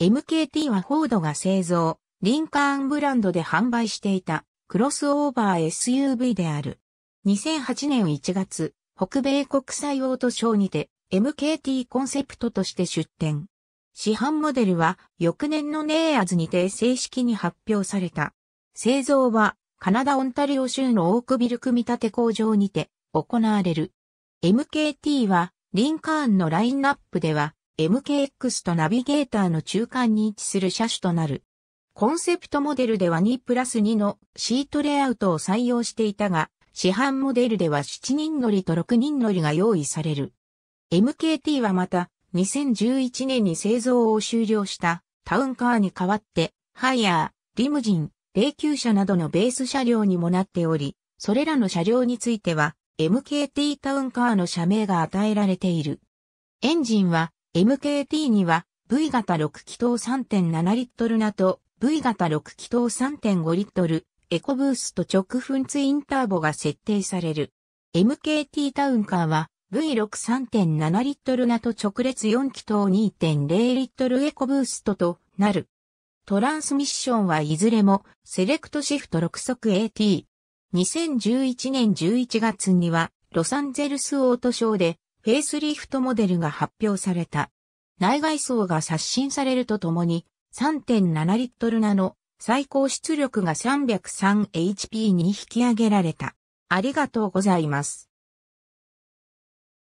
MKT はフォードが製造、リンカーンブランドで販売していたクロスオーバー SUV である。2008年1月、北米国際オートショーにて MKT コンセプトとして出展。市販モデルは翌年のネーアズにて正式に発表された。製造はカナダオンタリオ州のオークビル組み立て工場にて行われる。MKT はリンカーンのラインナップでは MKX とナビゲーターの中間に位置する車種となる。コンセプトモデルでは2プラス2のシートレイアウトを採用していたが、市販モデルでは7人乗りと6人乗りが用意される。MKT はまた、2011年に製造を終了したタウンカーに代わって、ハイヤー、リムジン、霊柩車などのベース車両にもなっており、それらの車両については、MKT タウンカーの社名が与えられている。エンジンは MKT には V 型6気筒3.7リットルナと V 型6気筒3.5リットルエコブースト直噴ツインターボが設定される。MKT タウンカーは V63.7 リットルナと直列4気筒2.0リットルエコブーストとなる。トランスミッションはいずれもセレクトシフト6速 AT。2011年11月にはロサンゼルスオートショーでフェイスリフトモデルが発表された。内外装が刷新されるとともに3.7リットルナの最高出力が 303HP に引き上げられた。ありがとうございます。